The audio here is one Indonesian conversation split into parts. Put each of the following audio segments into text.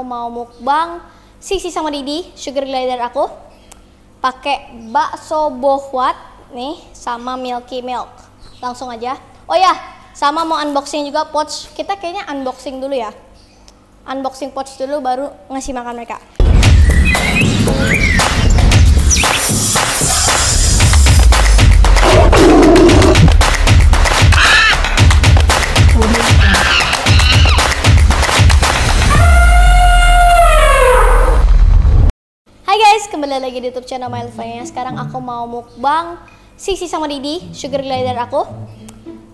aku mau mukbang Sisi sama Didi, sugar glider aku. Pakai bakso bohwat nih sama milky milk. Langsung aja. Oh ya, sama mau unboxing juga pouch. Kita kayaknya unboxing dulu ya. Unboxing pouch dulu baru ngasih makan mereka. Kembali lagi di YouTube channel My Life Sekarang aku mau mukbang Sisi sama Didi, sugar glider aku.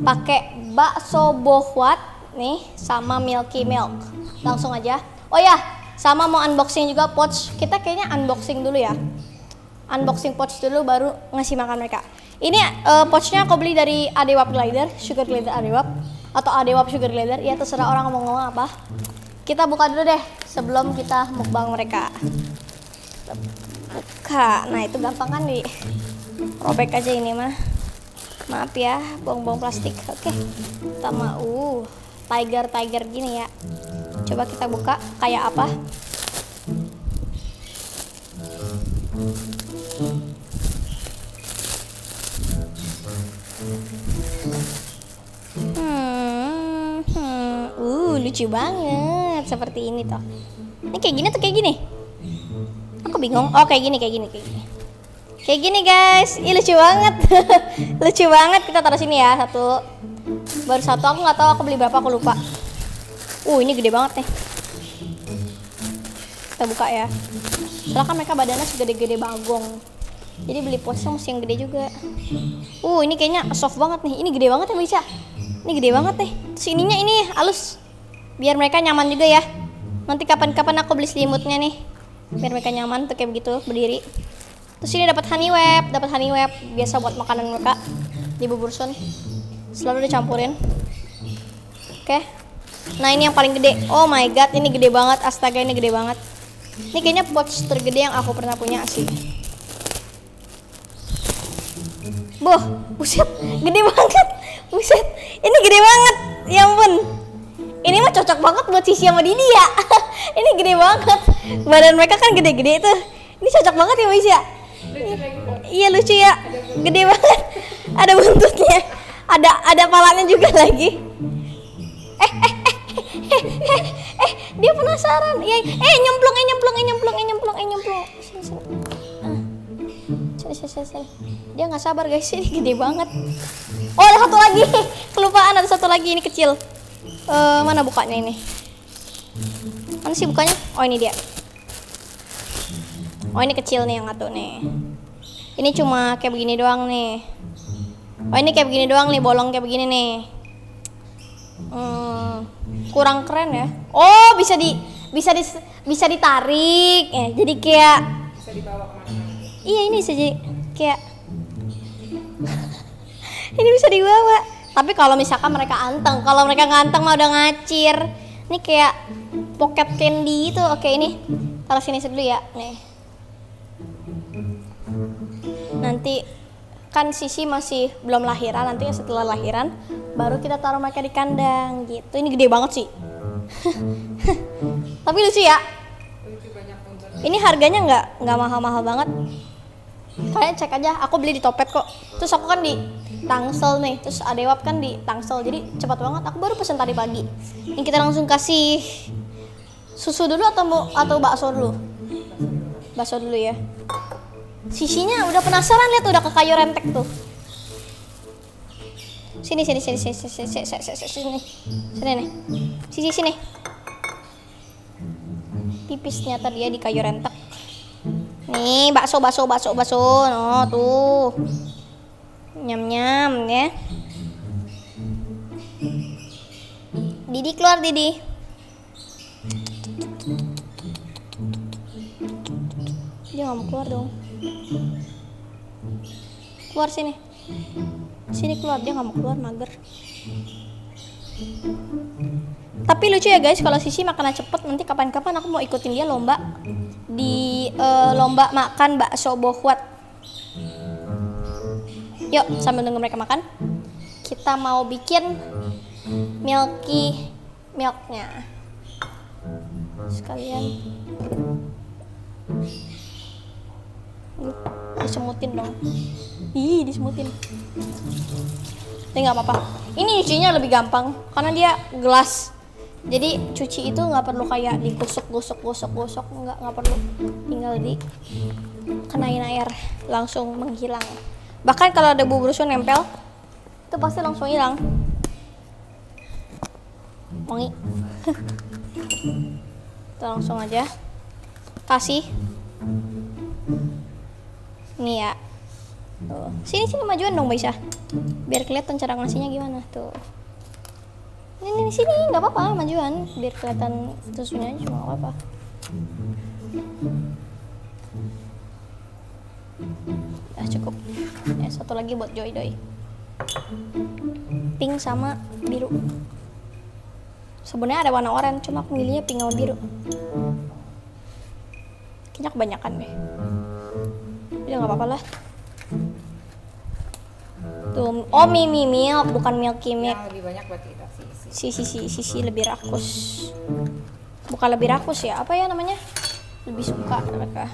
Pakai bakso bohwat nih sama milky milk. Langsung aja. Oh ya, sama mau unboxing juga pouch. Kita kayaknya unboxing dulu ya. Unboxing pouch dulu baru ngasih makan mereka. Ini uh, pouchnya aku beli dari Adewap Glider, sugar glider Adewap atau Adewap sugar glider. Ya terserah orang mau ngomong apa. Kita buka dulu deh sebelum kita mukbang mereka buka nah itu gampang kan di robek aja ini mah. Maaf ya buang-buang plastik. Oke kita mau uh tiger tiger gini ya. Coba kita buka kayak apa? Hmm, hmm. uh lucu banget seperti ini toh. Ini kayak gini tuh kayak gini aku bingung. Oh kayak gini kayak gini kayak gini. Kayak gini guys. Ih lucu banget. Lucu banget. Kita taruh sini ya satu. Baru satu. Aku nggak tahu aku beli berapa aku lupa. Uh ini gede banget nih. Kita buka ya. Soalnya kan mereka badannya segede-gede bagong. Jadi beli posong mesti yang gede juga. Uh ini kayaknya soft banget nih. Ini gede banget ya bisa ini gede banget nih. Terus ininya ini halus. Biar mereka nyaman juga ya. Nanti kapan-kapan aku beli selimutnya nih biar mereka nyaman tuh kayak begitu berdiri. Terus ini dapat honey web dapat honey web biasa buat makanan mereka. Di bubur sun. Selalu dicampurin. Oke. Nah ini yang paling gede. Oh my god ini gede banget. Astaga ini gede banget. Ini kayaknya pouch tergede yang aku pernah punya sih. Boh, buset, gede banget. Buset, ini gede banget. Ya ampun. Ini mah cocok banget buat Sisi sama Didi ya. ini gede banget. Badan mereka kan gede-gede tuh. Ini cocok banget ya, Mas ya? Iya lucu ya. Gede banget. Ada buntutnya. Ada ada palanya juga lagi. Eh, eh, eh, eh, eh, eh, dia penasaran. Ya, eh nyemplung, eh nyemplung, eh nyemplung, eh nyemplung, eh nyemplung. Sini, sini. Ah. Sini, sini. Dia nggak sabar guys, ini gede banget. Oh ada satu lagi, kelupaan ada satu lagi ini kecil. Uh, mana bukanya ini? Mana sih bukanya? Oh ini dia. Oh ini kecil nih yang satu nih. Ini cuma kayak begini doang nih. Oh ini kayak begini doang nih, bolong kayak begini nih. Hmm, kurang keren ya. Oh bisa di bisa di bisa ditarik. Ya, jadi kayak. Bisa dibawa ke mana? Iya ini bisa jadi kayak. ini bisa dibawa. Tapi kalau misalkan mereka anteng, kalau mereka nganteng mah udah ngacir. Ini kayak pocket candy itu. Oke ini taruh sini dulu ya. Nih. Nanti kan Sisi masih belum lahiran. Nanti setelah lahiran baru kita taruh mereka di kandang gitu. Ini gede banget sih. Tapi lucu ya. Ini harganya nggak nggak mahal-mahal banget. Kalian cek aja. Aku beli di Topet kok. Terus aku kan di Tangsel nih. Terus Adewap kan di Tangsel. Jadi cepat banget. Aku baru pesen tadi pagi. Ini kita langsung kasih susu dulu atau mau atau bakso dulu? Bakso dulu ya. Sisinya udah penasaran lihat udah ke kayu rentek tuh. Sini sini sini sini sini sini sini sini sini sini nih. Sisi sini. Tipisnya tadi ya di kayu rentek. Nih bakso bakso bakso bakso. No tuh. Nyam nyam ya. Didi keluar Didi. Dia nggak mau keluar dong. Keluar sini. Sini keluar dia nggak mau keluar mager. Tapi lucu ya guys kalau Sisi makanan cepet nanti kapan-kapan aku mau ikutin dia lomba di uh, lomba makan bakso bohwat. Yuk sambil nunggu mereka makan, kita mau bikin milky milknya. sekalian disemutin dong ih disemutin tapi nggak apa-apa. Ini nyucinya lebih gampang karena dia gelas. Jadi cuci itu nggak perlu kayak digosok gosok gosok gosok nggak nggak perlu. Tinggal di kenain air langsung menghilang. Bahkan kalau ada bubur susu nempel itu pasti langsung hilang. Wangi. Kita langsung aja. Kasih. Nih ya tuh. Sini sini majuan dong Baisa biar kelihatan cara ngasihnya gimana tuh. Ini, ini sini nggak apa-apa majuan. Biar kelihatan susunya cuma nggak apa-apa. Ah cukup. Ya satu lagi buat Joy Doy pink sama biru. Sebenarnya ada warna oranye cuma aku milihnya pink sama biru. Kayaknya kebanyakan deh. Ya nggak apa-apa lah tuh oh mimi milk bukan milky milk. Yang lebih banyak berarti kita sisi. si si si si, si lebih rakus. Bukan lebih rakus ya apa ya namanya? Lebih suka mereka.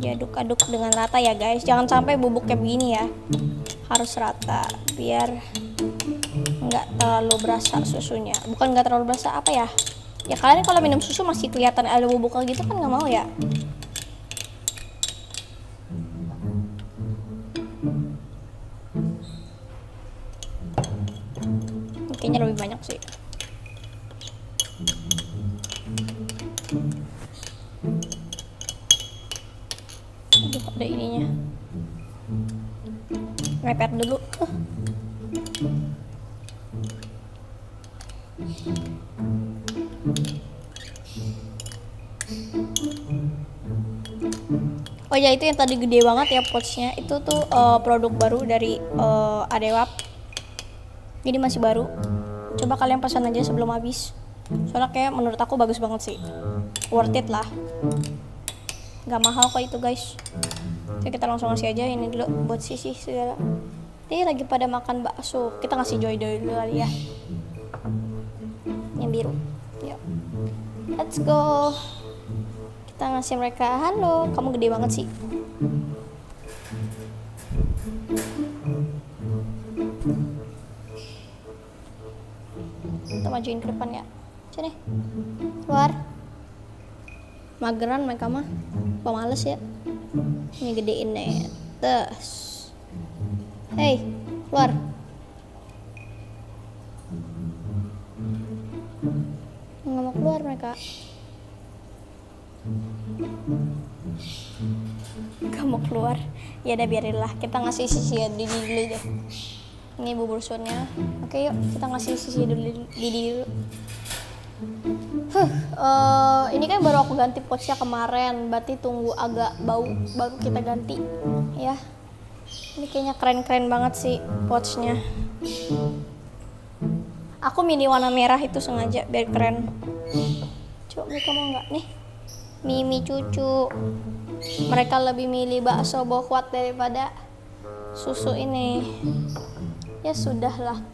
Diaduk-aduk dengan rata ya guys. Jangan sampai bubuk kayak begini ya. Harus rata biar nggak terlalu berasa susunya. Bukan nggak terlalu berasa apa ya? Ya kalian kalau minum susu masih kelihatan ada bubuknya gitu kan nggak mau ya kayaknya lebih banyak sih. Aduh, ada ininya? Ngepet dulu. Oh ya itu yang tadi gede banget ya pouchnya. Itu tuh eh, produk baru dari eh, Adewap jadi masih baru. Coba kalian pesan aja sebelum habis. Soalnya kayak menurut aku bagus banget sih. Worth it lah. Nggak mahal kok itu guys. Oke kita langsung ngasih aja ini dulu buat sisi segala. Ini lagi pada makan bakso. Kita ngasih joy joy dulu kali ya. Yang biru. Yuk. Let's go. Kita ngasih mereka. Halo. Kamu gede banget sih majuin ke depan ya. Sini. Keluar. Mageran mereka mah. Pemales ya? Ini gedein nih. Terus hei keluar. Nggak mau keluar mereka. Nggak mau keluar. Ya udah biarinlah kita ngasih sisi ya di dulu deh ini bubur sunnya oke yuk kita ngasih sisi dulu di dulu Huh, eh, ini kan baru aku ganti pouchnya kemarin, berarti tunggu agak bau baru kita ganti, ya. Ini kayaknya keren-keren banget sih pouchnya. Aku milih warna merah itu sengaja biar keren. Coba mereka mau nggak nih? Mimi cucu. Mereka lebih milih bakso bohwat daripada susu ini. Ya sudahlah.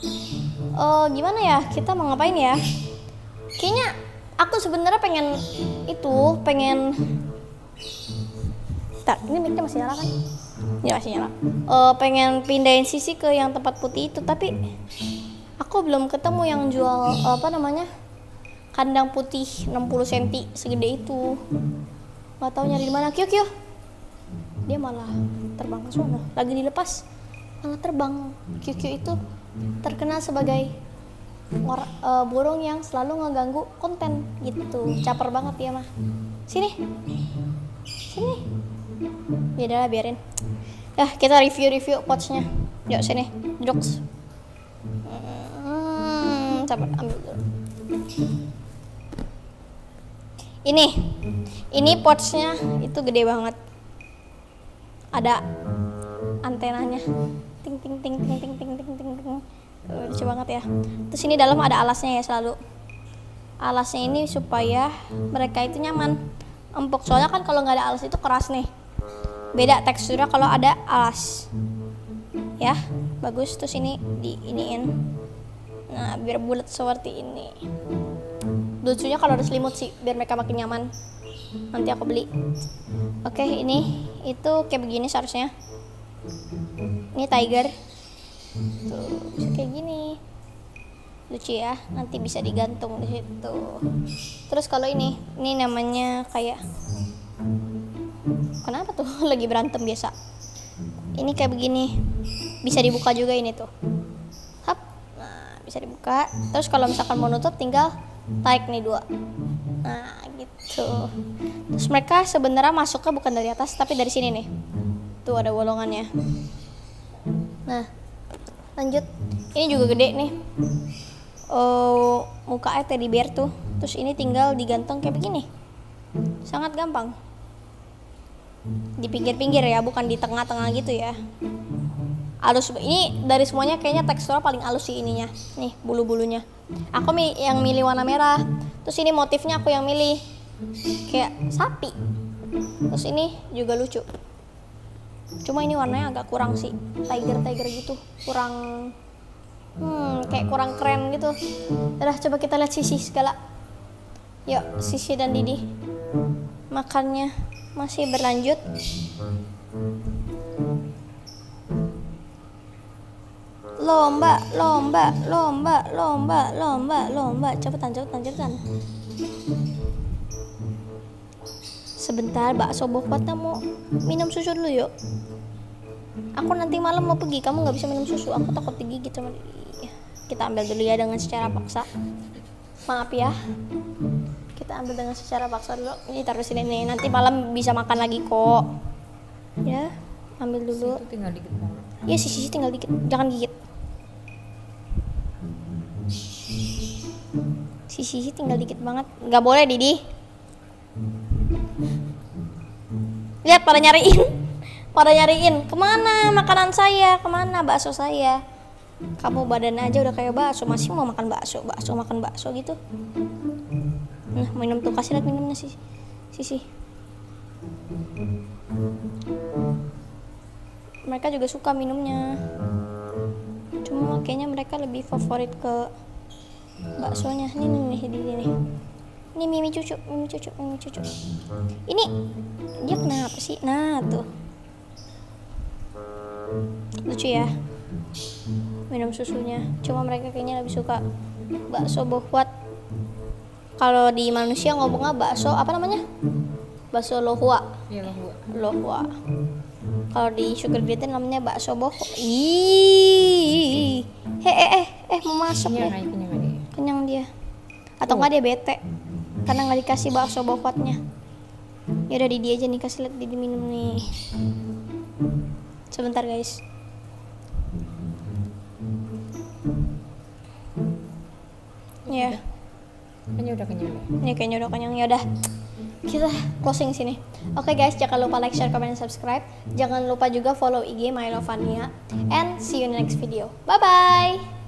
Oh gimana ya? Kita mau ngapain ya? kayaknya aku sebenarnya pengen itu pengen Bentar, ini mic masih nyala kan? Ya masih nyala. Eh, pengen pindahin sisi ke yang tempat putih itu, tapi aku belum ketemu yang jual eh, apa namanya kandang putih 60 cm segede itu. Gak tahu nyari di mana. Kyo kyo. Dia malah terbang ke sana. Lagi dilepas, malah terbang. Kyo kyo itu terkenal sebagai Ngor, eh, burung yang selalu ngeganggu konten gitu. Caper banget ya mah. Sini. Sini. Ya udah biarin. Ya kita review review pouchnya. Yuk sini. Jokes. Hmm, ambil ini. Ini pouchnya itu gede banget. Ada antenanya ting ting ting ting ting ting ting ting ting. Lucu banget ya. Terus ini dalam ada alasnya ya selalu. Alasnya ini supaya mereka itu nyaman. Empuk. Soalnya kan kalau nggak ada alas itu keras nih. Beda teksturnya kalau ada alas. Ya bagus. Terus ini di iniin nah biar bulat seperti ini. Lucunya kalau ada selimut sih biar mereka makin nyaman. Nanti aku beli. Oke ini itu kayak begini seharusnya ini tiger. Tuh bisa kayak gini. Lucu ya nanti bisa digantung di situ. Terus kalau ini ini namanya kayak kenapa tuh? Lagi berantem biasa. Ini kayak begini. Bisa dibuka juga ini tuh. Hap nah bisa dibuka. Terus kalau misalkan mau nutup tinggal tarik nih dua. Nah gitu. Terus mereka sebenarnya masuknya bukan dari atas tapi dari sini nih. Tuh ada bolongannya nah lanjut. Ini juga gede nih. Oh mukanya teddy bear tuh. Terus ini tinggal digantung kayak begini. Sangat gampang. Di pinggir-pinggir ya bukan di tengah-tengah gitu ya. Halus ini dari semuanya kayaknya teksturnya paling halus sih ininya. Nih bulu-bulunya. Aku mi yang milih warna merah. Terus ini motifnya aku yang milih. Kayak sapi. Terus ini juga lucu cuma ini warnanya agak kurang sih. Tiger tiger gitu. Kurang hmm kayak kurang keren gitu. Udah coba kita lihat sisi segala. Yuk sisi dan didi makannya masih berlanjut. Lomba lomba lomba lomba lomba lomba. Cepetan cepetan cepetan sebentar bakso bokotnya mau? Minum susu dulu yuk. Aku nanti malam mau pergi kamu nggak bisa minum susu. Aku takut digigit sama kita ambil dulu ya dengan secara paksa. Maaf ya. Kita ambil dengan secara paksa dulu. Ini taruh sini nih nanti malam bisa makan lagi kok. Ya ambil dulu. Itu tinggal dikit banget. ya sisi tinggal dikit. Jangan gigit. Sisi tinggal dikit banget. Nggak boleh Didi lihat pada nyariin pada nyariin ke mana makanan saya? Ke mana bakso saya? Kamu badan aja udah kayak bakso masih mau makan bakso bakso makan bakso gitu. Nah minum tuh kasih lihat minumnya sih. Sisi. Mereka juga suka minumnya. Cuma kayaknya mereka lebih favorit ke baksonya. Nih nih di sini ini mimi cucu mimi cucu mimi cucu. Ini dia kenapa sih? Nah tuh. Lucu ya. Minum susunya. Cuma mereka kayaknya lebih suka bakso bohwat kalau di manusia ngomongnya bakso apa namanya? Bakso lohua. Iya lah gua. lohua. Kalau di sugar glitter namanya bakso boh ih. Eh eh eh eh mau masuk aja. kenyang dia. Atau enggak dia bete karena nggak dikasih bakso bohwatnya ya udah Didi aja nih kasih lihat Didi minum nih. Sebentar guys. Ya. Kayaknya udah kenyang. Ini kayaknya udah kenyang. Ya udah. Kita closing sini. Oke guys jangan lupa like share comment subscribe. Jangan lupa juga follow IG Mylovania and see you in the next video. Bye bye